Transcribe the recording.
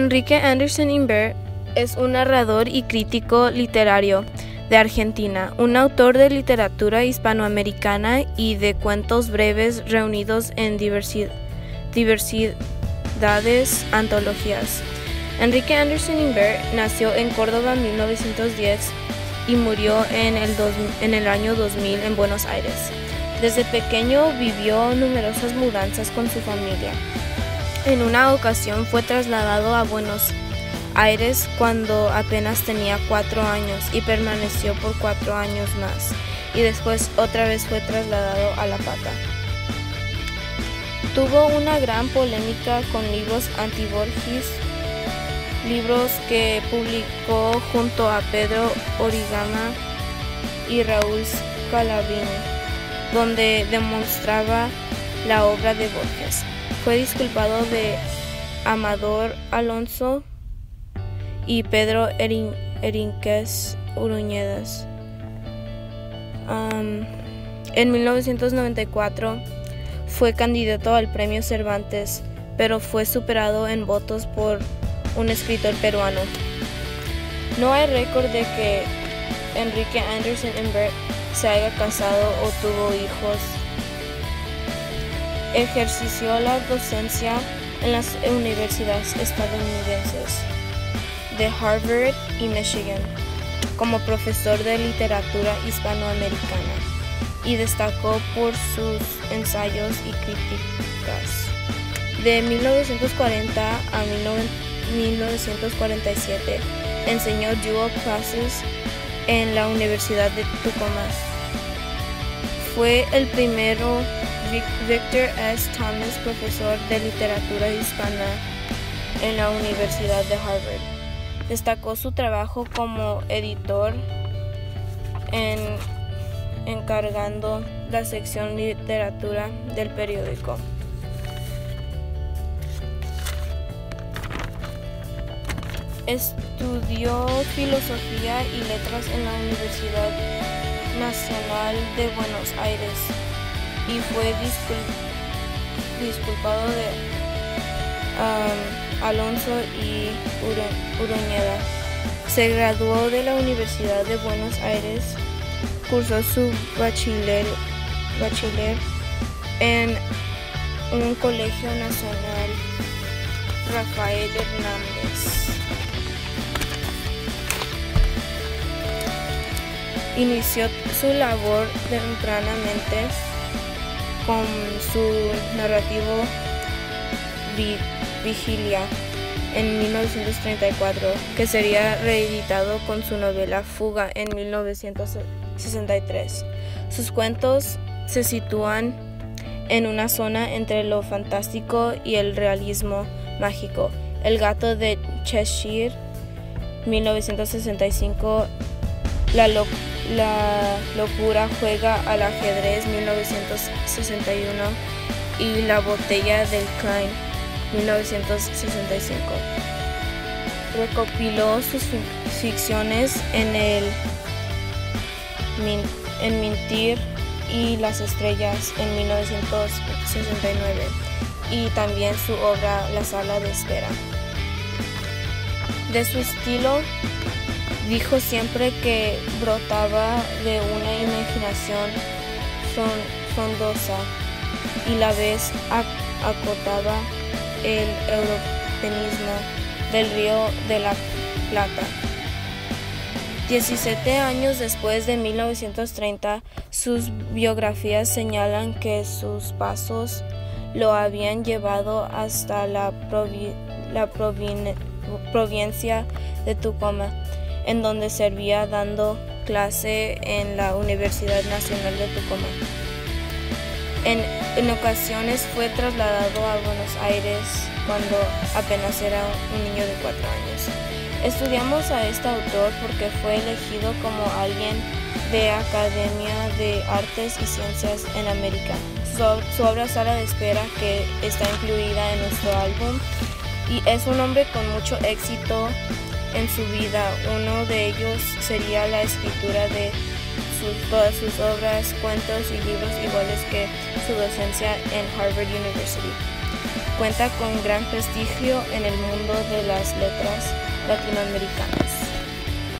Enrique Anderson Imbert es un narrador y crítico literario de Argentina, un autor de literatura hispanoamericana y de cuentos breves reunidos en diversidades antologías. Enrique Anderson Imbert nació en Córdoba en 1910 y murió en el, en el año 2000 en Buenos Aires. Desde pequeño vivió numerosas mudanzas con su familia. En una ocasión fue trasladado a Buenos Aires cuando apenas tenía cuatro años y permaneció por cuatro años más y después otra vez fue trasladado a La Pata. Tuvo una gran polémica con libros anti-Borges, libros que publicó junto a Pedro Origama y Raúl Scalabrini, donde demostraba la obra de Borges. Fue disculpado de Amador Alonso y Pedro Erinquez Uruñedas. en 1994 fue candidato al premio Cervantes, pero fue superado en votos por un escritor peruano. No hay récord de que Enrique Anderson Imbert se haya casado o tuvo hijos. Ejerció la docencia en las universidades estadounidenses de Harvard y Michigan como profesor de literatura hispanoamericana y destacó por sus ensayos y críticas. De 1940 a 1947 enseñó dual classes en la Universidad de Tucumán. Fue el primero Victor S. Thomas profesor de literatura hispana en la Universidad de Harvard. Destacó su trabajo como editor en, encargando la sección literatura del periódico. Estudió filosofía y letras en la Universidad Nacional de Buenos Aires y fue disculpado de Alonso y Uruñeda. Se graduó de la Universidad de Buenos Aires, cursó su bachiller, bachiller en un colegio nacional Rafael Hernández. Inició su labor tempranamente con su narrativo Vigilia en 1934, que sería reeditado con su novela Fuga en 1963. Sus cuentos se sitúan en una zona entre lo fantástico y el realismo mágico. El gato de Cheshire, 1965, La, la locura juega al ajedrez, 1961, y La botella del Klein, 1965. Recopiló sus ficciones en el en Mentir y las estrellas en 1969 y también su obra La sala de espera. De su estilo, dijo siempre que brotaba de una imaginación frondosa y la vez acotaba el europenismo del Río de la Plata. 17 años después de 1930, sus biografías señalan que sus pasos lo habían llevado hasta la, provincia de Tucumán, en donde servía dando clase en la Universidad Nacional de Tucumán. En, ocasiones fue trasladado a Buenos Aires cuando apenas era un niño de cuatro años. Estudiamos a este autor porque fue elegido como alguien de Academia de Artes y Ciencias en América. Su, obra Sala de Espera, que está incluida en nuestro álbum, y es un hombre con mucho éxito en su vida. Uno de ellos sería la escritura de todas sus obras, cuentos y libros iguales que su docencia en Harvard University. cuenta con gran prestigio en el mundo de las letras latinoamericanas.